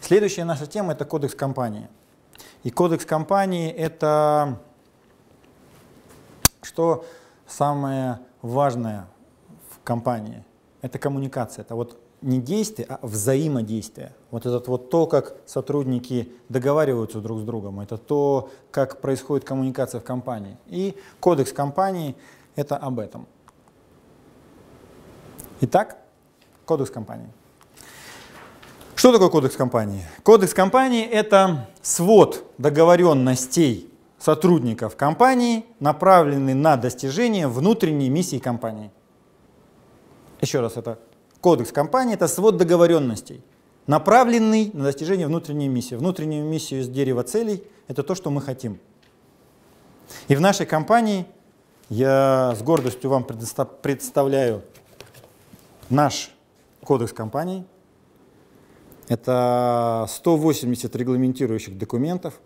Следующая наша тема – это кодекс компании. И кодекс компании – это что самое важное в компании? Это коммуникация, это вот не действие, а взаимодействие. Вот это вот то, как сотрудники договариваются друг с другом, это то, как происходит коммуникация в компании. И кодекс компании – это об этом. Итак, кодекс компании. Что такое кодекс компании? Кодекс компании – это свод договоренностей сотрудников компании, направленный на достижение внутренней миссии компании. Еще раз, это Кодекс компании – это свод договоренностей, направленный на достижение внутренней миссии. Внутреннюю миссию из дерева целей – это то, что мы хотим. И в нашей компании я с гордостью вам представляю наш кодекс компании. Это 180 регламентирующих документов,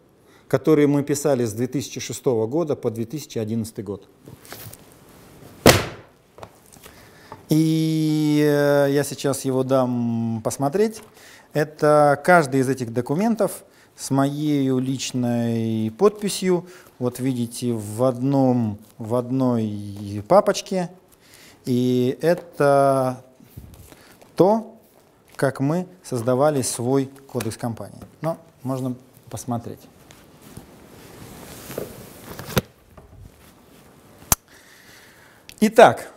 которые мы писали с 2006 года по 2011 год. И э, я сейчас его дам посмотреть. Это каждый из этих документов с моей личной подписью. Вот видите, в, одном, в одной папочке. И это то, как мы создавали свой кодекс компании. Но можно посмотреть. Итак,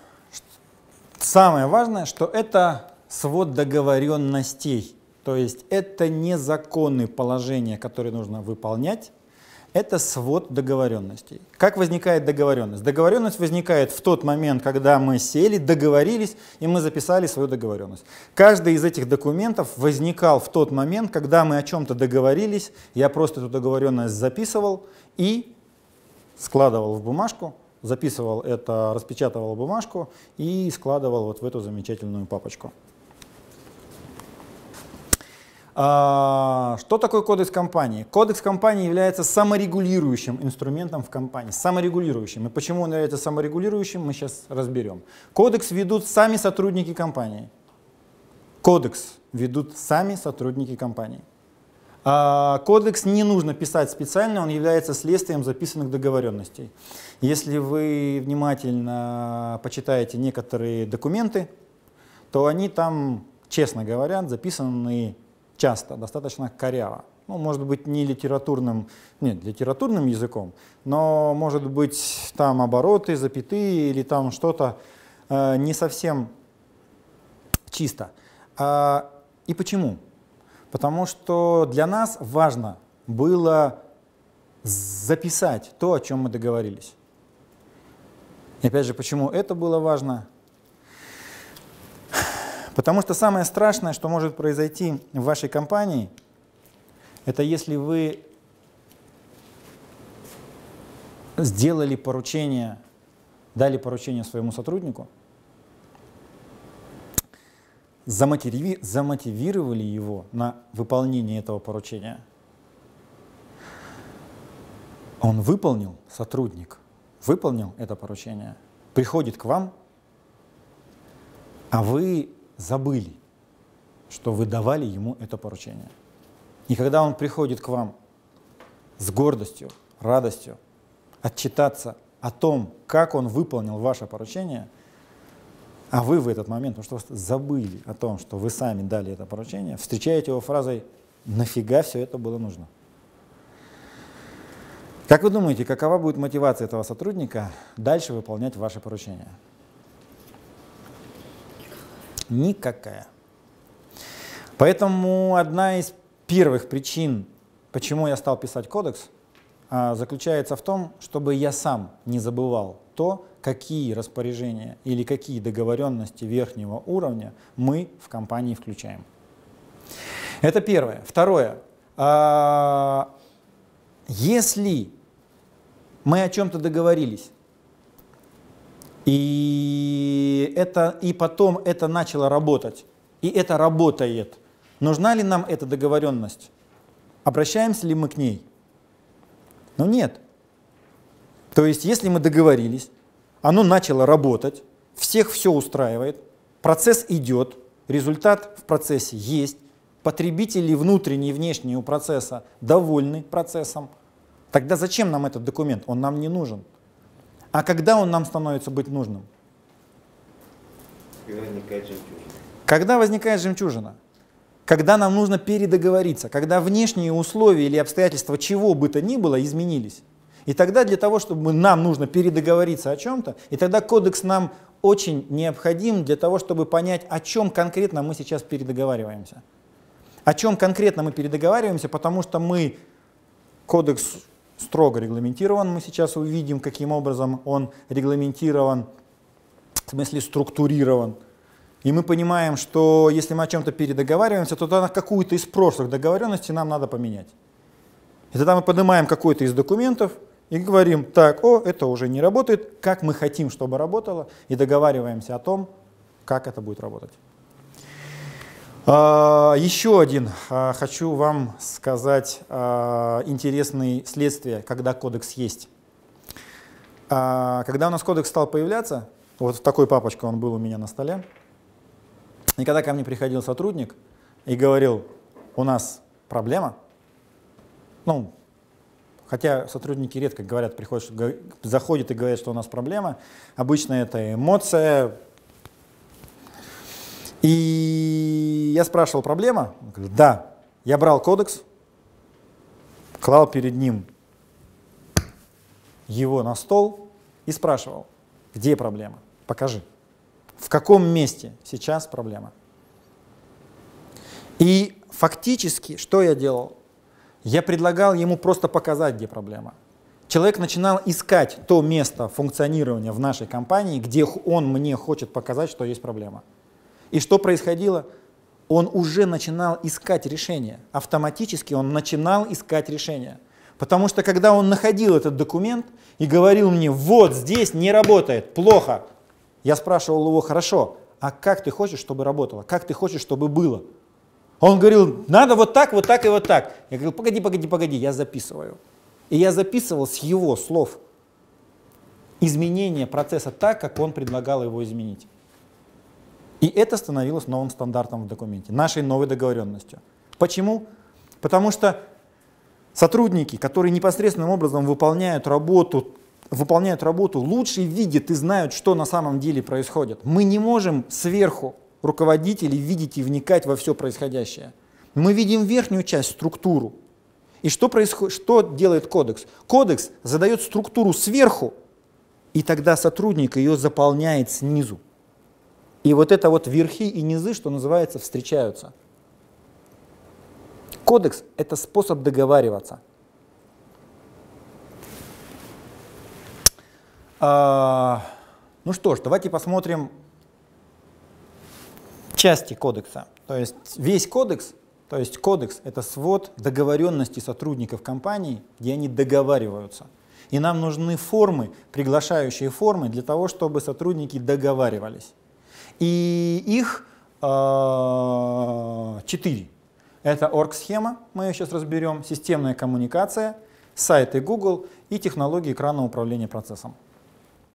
Самое важное, что это свод договоренностей, то есть это не законы положения, которые нужно выполнять, это свод договоренностей. Как возникает договоренность? Договоренность возникает в тот момент, когда мы сели, договорились, и мы записали свою договоренность. Каждый из этих документов возникал в тот момент, когда мы о чем-то договорились, я просто эту договоренность записывал и складывал в бумажку, записывал это, распечатывал бумажку и складывал вот в эту замечательную папочку. А, что такое кодекс компании? Кодекс компании является саморегулирующим инструментом в компании, саморегулирующим. И почему он является саморегулирующим, мы сейчас разберем. Кодекс ведут сами сотрудники компании. Кодекс ведут сами сотрудники компании. А, кодекс не нужно писать специально, он является следствием записанных договоренностей. Если вы внимательно почитаете некоторые документы, то они там, честно говоря, записаны часто, достаточно коряво. Ну, может быть, не литературным, нет, литературным языком, но, может быть, там обороты, запятые или там что-то э, не совсем чисто. А, и почему? Потому что для нас важно было записать то, о чем мы договорились. И опять же, почему это было важно? Потому что самое страшное, что может произойти в вашей компании, это если вы сделали поручение, дали поручение своему сотруднику, замотиви, замотивировали его на выполнение этого поручения. Он выполнил, сотрудник, выполнил это поручение, приходит к вам, а вы забыли, что вы давали ему это поручение. И когда он приходит к вам с гордостью, радостью, отчитаться о том, как он выполнил ваше поручение – а вы в этот момент, потому что забыли о том, что вы сами дали это поручение, встречаете его фразой «нафига все это было нужно?». Как вы думаете, какова будет мотивация этого сотрудника дальше выполнять ваше поручение? Никакая. Поэтому одна из первых причин, почему я стал писать кодекс, а, заключается в том, чтобы я сам не забывал то, какие распоряжения или какие договоренности верхнего уровня мы в компании включаем. Это первое. Второе. А, если мы о чем-то договорились, и, это, и потом это начало работать, и это работает, нужна ли нам эта договоренность? Обращаемся ли мы к ней? Ну нет. То есть, если мы договорились, оно начало работать, всех все устраивает, процесс идет, результат в процессе есть, потребители внутренние и внешние у процесса довольны процессом, тогда зачем нам этот документ? Он нам не нужен. А когда он нам становится быть нужным? Когда возникает жемчужина. Когда возникает жемчужина? Когда нам нужно передоговориться, когда внешние условия или обстоятельства чего бы то ни было изменились. И тогда для того, чтобы нам нужно передоговориться о чем-то, и тогда кодекс нам очень необходим для того, чтобы понять, о чем конкретно мы сейчас передоговариваемся. О чем конкретно мы передоговариваемся, потому что мы, кодекс строго регламентирован, мы сейчас увидим, каким образом он регламентирован, в смысле структурирован. И мы понимаем, что если мы о чем-то передоговариваемся, то тогда какую-то из прошлых договоренностей нам надо поменять. И тогда мы поднимаем какой-то из документов, и говорим, так, о, это уже не работает, как мы хотим, чтобы работало, и договариваемся о том, как это будет работать. А, еще один а, хочу вам сказать а, интересные следствия, когда кодекс есть. Когда у нас кодекс стал появляться, вот в такой папочке он был у меня на столе, и когда ко мне приходил сотрудник и говорил, у нас проблема, ну, Хотя сотрудники редко говорят, приходят, заходят и говорят, что у нас проблема. Обычно это эмоция. Я спрашивал, проблема? Он говорит, да. Я брал кодекс, клал перед ним его на стол и спрашивал, где проблема? Покажи. В каком месте сейчас проблема? И фактически, что я делал? Я предлагал ему просто показать, где проблема. Человек начинал искать то место функционирования в нашей компании, где он мне хочет показать, что есть проблема. И что происходило? Он уже начинал искать решение. Автоматически он начинал искать решение. Потому что когда он находил этот документ и говорил мне, вот здесь не работает, плохо, я спрашивал его, хорошо, а как ты хочешь, чтобы работало? Как ты хочешь, чтобы было? Он говорил, надо вот так, вот так и вот так. Я говорил, погоди, погоди, погоди, я записываю. И я записывал с его слов изменение процесса так, как он предлагал его изменить. И это становилось новым стандартом в документе, нашей новой договоренностью. Почему? Потому что сотрудники, которые непосредственным образом выполняют работу, выполняют работу, лучше видят и знают, что на самом деле происходит. Мы не можем сверху руководителей видеть и вникать во все происходящее. Мы видим верхнюю часть, структуру. И что, происходит, что делает кодекс? Кодекс задает структуру сверху, и тогда сотрудник ее заполняет снизу. И вот это вот верхи и низы, что называется, встречаются. Кодекс – это способ договариваться. А, ну что ж, давайте посмотрим части кодекса. То есть весь кодекс, то есть кодекс — это свод договоренностей сотрудников компании, где они договариваются. И нам нужны формы, приглашающие формы для того, чтобы сотрудники договаривались. И их э, четыре. Это орг-схема, мы ее сейчас разберем, системная коммуникация, сайты Google и технологии экранного управления процессом.